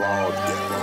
loud